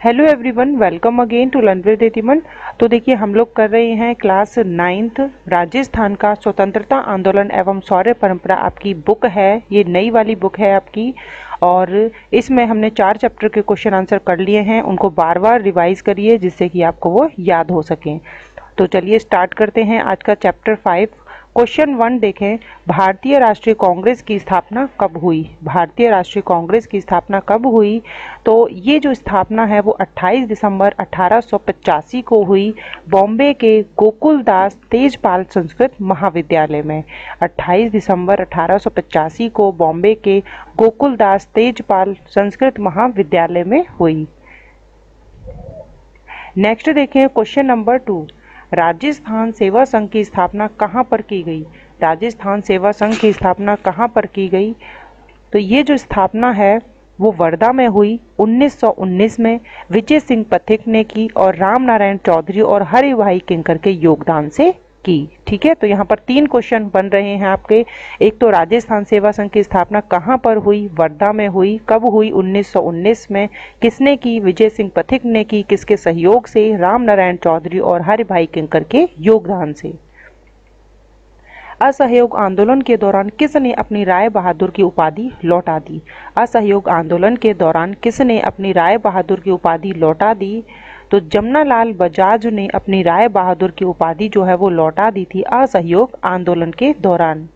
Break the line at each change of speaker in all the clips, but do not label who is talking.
Hello everyone welcome again to learn with एतिमन तो देखिए, हम लोग कर रहे हैं क्लास नाइन्थ राजस्थान का स्वतंत्रता आंदोलन एवं शौर्य परंपरा आपकी बुक है, ये नई वाली बुक है आपकी। और इसमें हमने चार चैप्टर के क्वेश्चन आंसर कर लिए हैं, उनको बार बार रिवाइज करिए जिससे कि आपको वो याद हो सकें। तो चलिए स्टार्ट करते हैं आज का चैप्टर फाइव क्वेश्चन वन देखें, भारतीय राष्ट्रीय कांग्रेस की स्थापना कब हुई? भारतीय राष्ट्रीय कांग्रेस की स्थापना कब हुई? तो ये जो स्थापना है, वो 28 दिसंबर 1885 को हुई, बॉम्बे के गोकुलदास तेजपाल संस्कृत महाविद्यालय में। 28 दिसंबर 1885 को बॉम्बे के गोकुलदास तेजपाल संस्कृत महाविद्यालय में हुई। नेक्स्ट देखें, क्वेश्चन नंबर टू। राजस्थान सेवा संघ की स्थापना कहाँ पर की गई? राजस्थान सेवा संघ की स्थापना कहाँ पर की गई? तो ये जो स्थापना है, वो वर्धा में हुई 1919 में। विजय सिंह पथिक ने की और रामनारायण चौधरी और हरिभाई किंकर के योगदान से की, ठीक है? तो यहाँ पर तीन क्वेश्चन बन रहे हैं आपके। एक तो राजस्थान सेवा संघ की स्थापना कहाँ पर हुई? वर्धा में हुई। कब हुई? 1919 में। किसने की? विजय सिंह पथिक ने की। किसके सहयोग से? राम नारायण चौधरी और हरिभाई किंकर के योगदान से। असहयोग आंदोलन के दौरान किसने अपनी राय बहादुर की उपाधि लौटा दी? असहयोग आंदोलन के दौरान किसने अपनी राय बहादुर की उपाधि लौटा दी? तो जमुनालाल बजाज ने अपनी राय बहादुर की उपाधि जो है वो लौटा दी थी असहयोग आंदोलन के दौरान।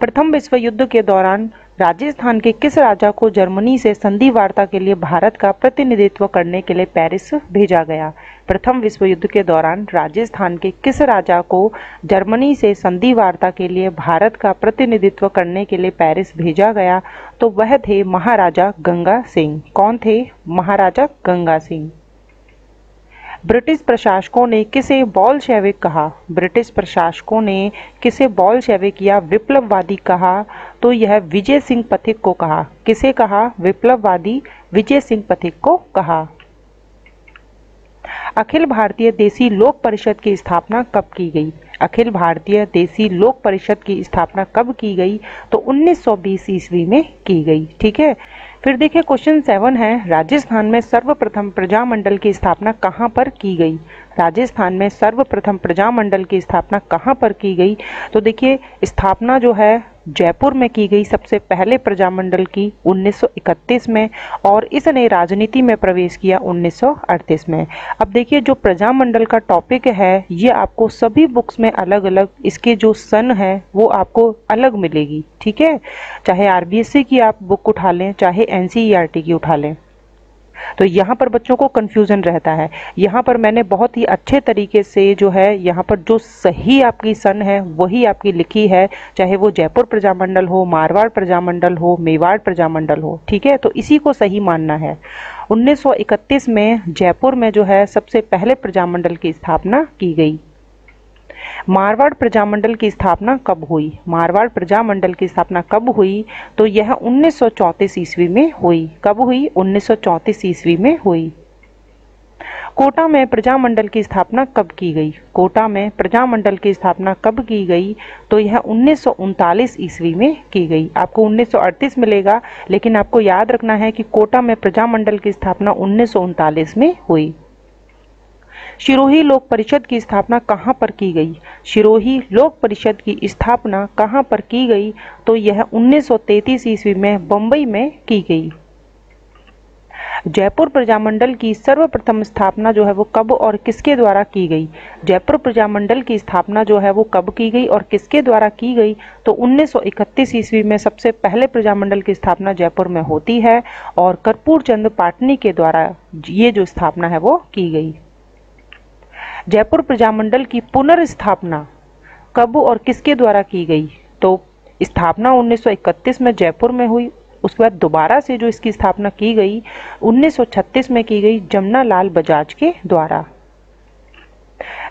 प्रथम विश्व युद्ध के दौरान राजस्थान के किस राजा को जर्मनी से संधि वार्ता के लिए भारत का प्रतिनिधित्व करने के लिए पेरिस भेजा गया? प्रथम विश्व युद्ध के दौरान राजस्थान के किस राजा को जर्मनी से संधि वार्ता के लिए भारत का प्रतिनिधित्व करने के लिए पेरिस भेजा गया? तो वह थे महाराजा गंगा सिंह। कौन थे? महाराजा गंगा सिंह। ब्रिटिश प्रशासकों ने किसे बॉल शेविक कहा? ब्रिटिश प्रशासकों ने किसे बॉल शेविक या विप्लववादी कहा? तो यह विजय सिंह पथिक को कहा। किसे कहा? विप्लववादी विजय सिंह पथिक को कहा। अखिल भारतीय देसी लोक परिषद की स्थापना कब की गई? अखिल भारतीय देसी लोक परिषद की स्थापना कब की गई? तो 1920 ईस्वी में की गई, ठीक है? फिर देखिए क्वेश्चन सेवन है, राजस्थान में सर्वप्रथम प्रजामंडल की स्थापना कहाँ पर की गई? राजस्थान में सर्वप्रथम प्रजामंडल की स्थापना कहाँ पर की गई? तो देखिए, स्थापना जो है जयपुर में की गई सबसे पहले प्रजामंडल की 1931 में और इसने राजनीति में प्रवेश किया 1938 में। अब देखिए, जो प्रजामंडल का टॉपिक है, ये आपको सभी बुक्स में अलग अलग इसके जो सन है, वो आपको अलग मिलेगी, ठीक है? चाहे आरबीएससी की आप बुक उठा लें, चाहे एनसीईआरटी की उठा लें। तो यहाँ पर बच्चों को कन्फ्यूज़न रहता है। यहाँ पर मैंने बहुत ही अच्छे तरीके से जो है, यहाँ पर जो सही आपकी सन है, वही आपकी लिखी है, चाहे वो जयपुर प्रजामंडल हो, मारवाड़ प्रजामंडल हो, मेवाड़ प्रजामंडल हो, ठीक है? तो इसी को सही मानना है। 1931 में जयपुर में जो है, सबसे पहले प्रजामंडल की स्थापना की गई। मारवाड़ प्रजामंडल की स्थापना कब हुई? मारवाड़ प्रजामंडल की स्थापना कब हुई? तो यह 1934 ईस्वी में हुई। कब हुई? 1934 ईस्वी में हुई। कोटा में प्रजामंडल की स्थापना कब की गई? कोटा में प्रजामंडल की स्थापना कब की गई? तो यह उन्नीस सौ उनतालीस ईस्वी में की गई। आपको 1938 मिलेगा, लेकिन आपको याद रखना है कि कोटा में प्रजामंडल की स्थापना उन्नीस सौ उनतालीस में हुई। शिरोही लोक परिषद की स्थापना कहाँ पर की गई? शिरोही लोक परिषद की स्थापना कहाँ पर की गई? तो यह 1933 ईस्वी में बम्बई में की गई। जयपुर प्रजामंडल की सर्वप्रथम स्थापना जो है वो कब और किसके द्वारा की गई? जयपुर प्रजामंडल की स्थापना जो है वो कब की गई और किसके द्वारा की गई? तो 1931 ईस्वी में सबसे पहले प्रजामंडल की स्थापना जयपुर में होती है और कर्पूर चंद पाटनी के द्वारा ये जो स्थापना है वो की गई। जयपुर प्रजामंडल की पुनर्स्थापना कब और किसके द्वारा की गई? तो स्थापना 1931 में जयपुर में हुई, उसके बाद दोबारा से जो इसकी स्थापना की गई 1936 में की गई जमुना लाल बजाज के द्वारा।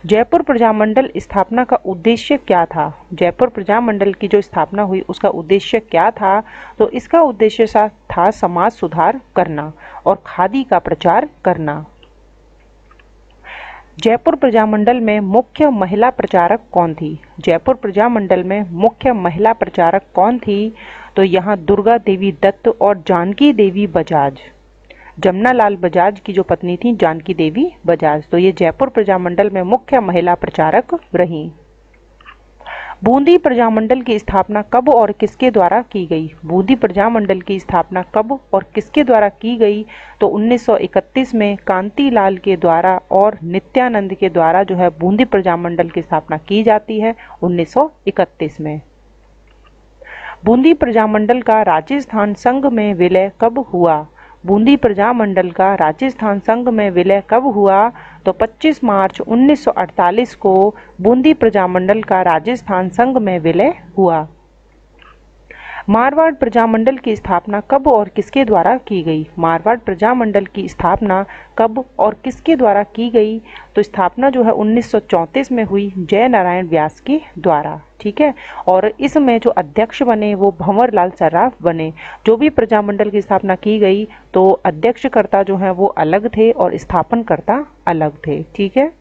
जयपुर प्रजामंडल स्थापना का उद्देश्य क्या था? जयपुर प्रजामंडल की जो स्थापना हुई, उसका उद्देश्य क्या था? तो इसका उद्देश्य था समाज सुधार करना और खादी का प्रचार करना। जयपुर प्रजामंडल में मुख्य महिला प्रचारक कौन थी? जयपुर प्रजामंडल में मुख्य महिला प्रचारक कौन थी? तो यहाँ दुर्गा देवी दत्त और जानकी देवी बजाज। जमुना लाल बजाज की जो पत्नी थी, जानकी देवी बजाज। तो ये जयपुर प्रजामंडल में मुख्य महिला प्रचारक रही। बूंदी प्रजामंडल की स्थापना कब और किसके द्वारा की गई? बूंदी प्रजामंडल की स्थापना कब और किसके द्वारा की गई? तो 1931 में कांतीलाल के द्वारा और नित्यानंद के द्वारा जो है बूंदी प्रजामंडल की स्थापना की जाती है 1931 में। बूंदी प्रजामंडल का राजस्थान संघ में विलय कब हुआ? बूंदी प्रजामंडल का राजस्थान संघ में विलय कब हुआ? तो 25 मार्च 1948 को बूंदी प्रजामंडल का राजस्थान संघ में विलय हुआ। मारवाड़ प्रजामंडल की स्थापना कब और किसके द्वारा की गई? मारवाड़ प्रजामंडल की स्थापना कब और किसके द्वारा की गई? तो स्थापना जो है 1934 में हुई जय नारायण व्यास के द्वारा, ठीक है? और इसमें जो अध्यक्ष बने वो भंवर लाल सर्राफ बने। जो भी प्रजामंडल की स्थापना की गई तो अध्यक्षकर्ता जो है वो अलग थे और स्थापनकर्ता अलग थे, ठीक है?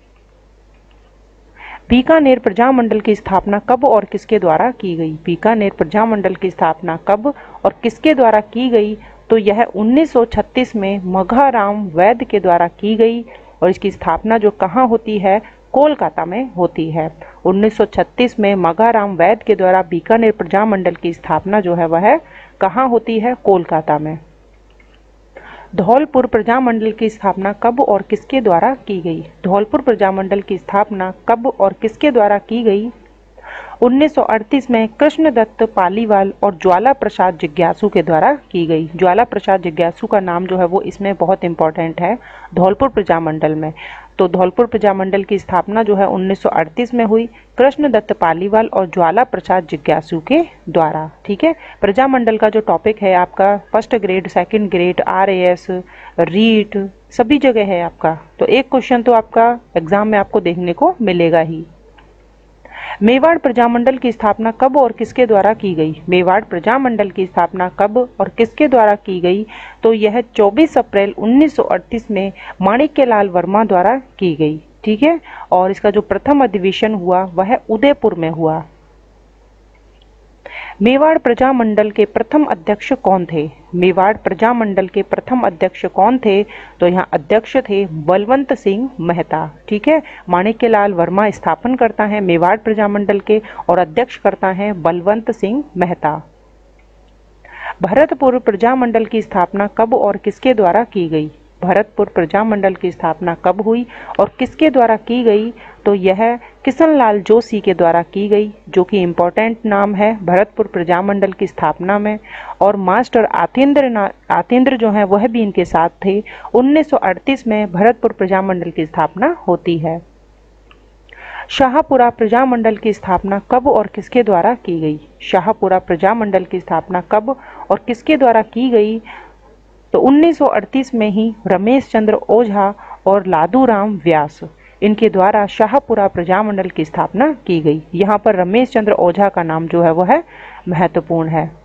बीकानेर प्रजामंडल की स्थापना कब और किसके द्वारा की गई? बीकानेर प्रजामंडल की स्थापना कब और किसके द्वारा की गई? तो यह 1936 में मघाराम वैद्य के द्वारा की गई और इसकी स्थापना जो कहाँ होती है? कोलकाता में होती है। 1936 में मघाराम वैद्य के द्वारा बीकानेर प्रजामंडल की स्थापना जो है, वह कहाँ होती है? कोलकाता में। धौलपुर प्रजामंडल की स्थापना कब और किसके द्वारा की गई? धौलपुर प्रजामंडल की स्थापना कब और किसके द्वारा की गई? 1938 में कृष्णदत्त, पालीवाल और ज्वाला प्रसाद जिज्ञासु के द्वारा की गई। ज्वाला प्रसाद जिज्ञासु का नाम जो है वो इसमें बहुत इंपॉर्टेंट है धौलपुर प्रजामंडल में। तो धौलपुर प्रजामंडल की स्थापना जो है 1938 में हुई। कृष्ण दत्त पालीवाल और ज्वाला प्रसाद जिज्ञासु के द्वारा, ठीक है? प्रजामंडल का जो टॉपिक है आपका first grade second grade or REET, सभी जगह है आपका। तो एक क्वेश्चन तो आपका एग्ज़ाम में आपको देखने को मिलेगा ही। मेवाड़ प्रजामंडल की स्थापना कब और किसके द्वारा की गई? मेवाड़ प्रजामंडल की स्थापना कब और किसके द्वारा की गई? तो यह 24 अप्रैल 1938 में माणिक्यलाल वर्मा द्वारा की गई, ठीक है? और इसका जो प्रथम अधिवेशन हुआ, वह उदयपुर में हुआ। मेवाड़ प्रजामंडल के प्रथम अध्यक्ष कौन थे? मेवाड़ प्रजामंडल के प्रथम अध्यक्ष कौन थे? तो यहाँ अध्यक्ष थे बलवंत सिंह मेहता, ठीक है? माणिक्यलाल वर्मा स्थापन करता है मेवाड़ प्रजामंडल के और अध्यक्ष करता है बलवंत सिंह मेहता। भरतपुर प्रजामंडल की स्थापना कब और किसके द्वारा की गई? भरतपुर प्रजामंडल की स्थापना कब हुई और किसके द्वारा की गई? तो यह किशनलाल जोशी के द्वारा की गई, जो कि इम्पोर्टेंट नाम है, भरतपुर प्रजामंडल की स्थापना में। और मास्टर आतेंद्र आतेंद्र जो है, वह भी इनके साथ थे। 1938 में भरतपुर प्रजामंडल की स्थापना होती है। शाहपुरा प्रजामंडल की स्थापना कब और किसके द्वारा की गई? शाहपुरा प्रजामंडल की स्थापना कब और किसके द्वारा की गई? तो 1938 में ही रमेश चंद्र ओझा और लादूराम व्यास। इनके द्वारा शाहपुरा प्रजामंडल की स्थापना की गई। यहाँ पर रमेश चंद्र ओझा का नाम जो है वह है, महत्वपूर्ण है।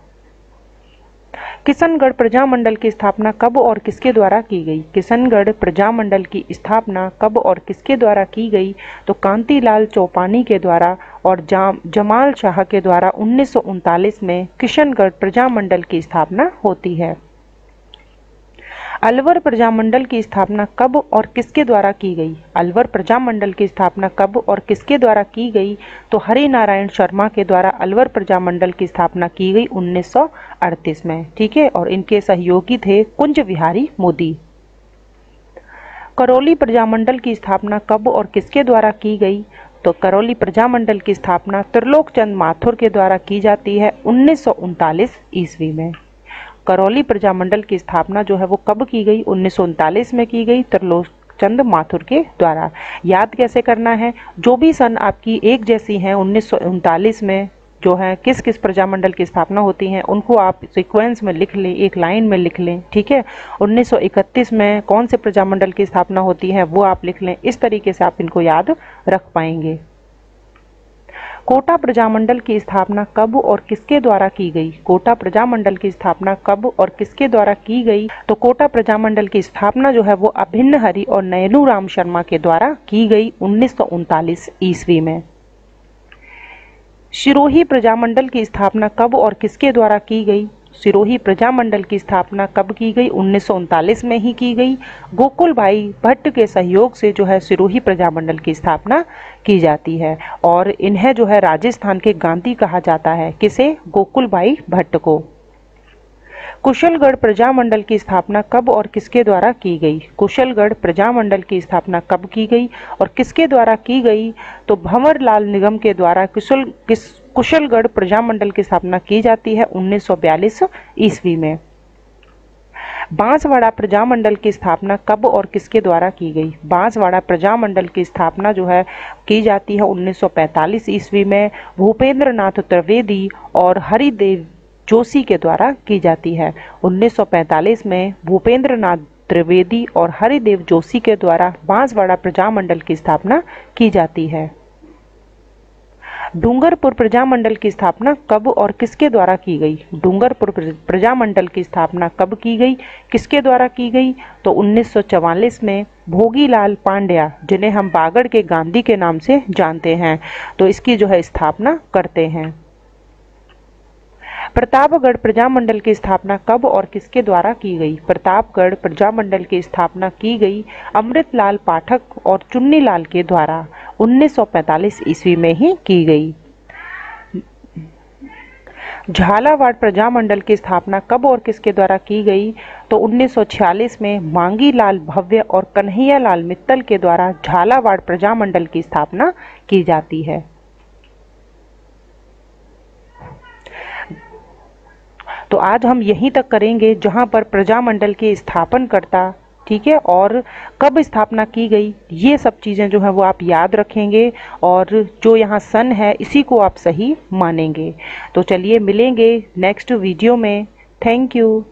किशनगढ़ प्रजामंडल की स्थापना कब और किसके द्वारा की गई? किशनगढ़ प्रजामंडल की स्थापना कब और किसके द्वारा की गई? तो कांतीलाल चौपानी के द्वारा और जाम, जमाल शाह के द्वारा उन्नीस सौ उनतालीस में किशनगढ़ प्रजामंडल की स्थापना होती है। अलवर प्रजामंडल की स्थापना कब और किसके द्वारा की गई? अलवर प्रजामंडल की स्थापना कब और किसके द्वारा की गई? तो हरि नारायण शर्मा के द्वारा अलवर प्रजामंडल की स्थापना की गई 1938 में, ठीक है? और इनके सहयोगी थे कुंज विहारी मोदी। करौली प्रजामंडल की स्थापना कब और किसके द्वारा की गई? तो करौली प्रजामंडल की स्थापना त्रिलोक चंद माथुर के द्वारा की जाती है उन्नीस सौ उनतालीस ईस्वी में। करौली प्रजामंडल की स्थापना जो है वो कब की गई? उन्नीस सौ उनतालीस में की गई त्रिलोक चंद माथुर के द्वारा। याद कैसे करना है? जो भी सन आपकी एक जैसी हैं, उन्नीस सौ उनतालीस में जो है किस किस प्रजामंडल की स्थापना होती है, उनको आप सीक्वेंस में लिख लें, एक लाइन में लिख लें, ठीक है? 1931 में कौन से प्रजामंडल की स्थापना होती है, वो आप लिख लें, इस तरीके से आप इनको याद रख पाएँगे। कोटा प्रजामंडल की स्थापना कब और किसके द्वारा की गई? कोटा प्रजामंडल की स्थापना कब और किसके द्वारा की गई? तो कोटा प्रजामंडल की स्थापना जो है वो अभिन्न हरि और नयनू राम शर्मा के द्वारा की गई उन्नीस सौ उनतालीस ईस्वी में। शिरोही प्रजामंडल की स्थापना कब और किसके द्वारा की गई? सिरोही प्रजामंडल की स्थापना कब की गई? उन्नीस सौ उनतालीस में ही की गई। गोकुल भाई भट्ट के सहयोग से जो है सिरोही प्रजामंडल की स्थापना की जाती है और इन्हें जो है राजस्थान के गांधी कहा जाता है। किसे? गोकुल भाई भट्ट को। कुशलगढ़ प्रजामंडल की स्थापना कब और किसके द्वारा की गई? कुशलगढ़ प्रजामंडल की स्थापना कब की गई और किसके द्वारा की गई? तो भंवरलाल निगम के द्वारा कुशल, किस, कुशलगढ़ प्रजामंडल की स्थापना की जाती है 1942 ईस्वी में। बांसवाड़ा प्रजामंडल की स्थापना कब और किसके द्वारा की गई? बांसवाड़ा प्रजामंडल की स्थापना जो है, की जाती है 1945 ईस्वी में। भूपेंद्र नाथ त्रिवेदी और हरिदेव जोशी के द्वारा की जाती है। 1945 में भूपेंद्र नाथ त्रिवेदी और हरिदेव जोशी के द्वारा बांसवाड़ा प्रजामंडल की स्थापना की जाती है। डूंगरपुर प्रजामंडल की स्थापना कब और किसके द्वारा की गई? डूंगरपुर प्रजामंडल की स्थापना कब की गई? किसके द्वारा की गई? तो 1944 में भोगीलाल पांड्या, जिन्हें हम बागड़ के गांधी के नाम से जानते हैं तो इसकी जो है स्थापना करते हैं। प्रतापगढ़ प्रजामंडल की स्थापना कब और किसके द्वारा की गई? प्रतापगढ़ प्रजामंडल की स्थापना की गई अमृतलाल पाठक और चुन्नीलाल के द्वारा 1945 ईस्वी में ही की गई। झालावाड़ प्रजामंडल की स्थापना कब और किसके द्वारा की गई? तो 1946 में मांगी लाल भव्य और कन्हैया लाल मित्तल के द्वारा झालावाड़ प्रजामंडल की स्थापना की जाती है। तो आज हम यहीं तक करेंगे जहाँ पर प्रजामंडल के स्थापन करता ठीक है, और कब स्थापना की गई, ये सब चीज़ें जो हैं वो आप याद रखेंगे, और जो यहाँ सन है, इसी को आप सही मानेंगे। तो चलिए मिलेंगे नेक्स्ट वीडियो में। Thank you.